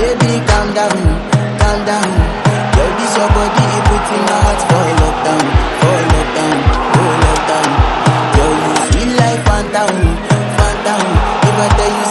Baby, calm down, calm down. Girl, this your body, put in my heart for lockdown, for lockdown, for lockdown. Girl, you feel like Fanta, Fanta. If I tell you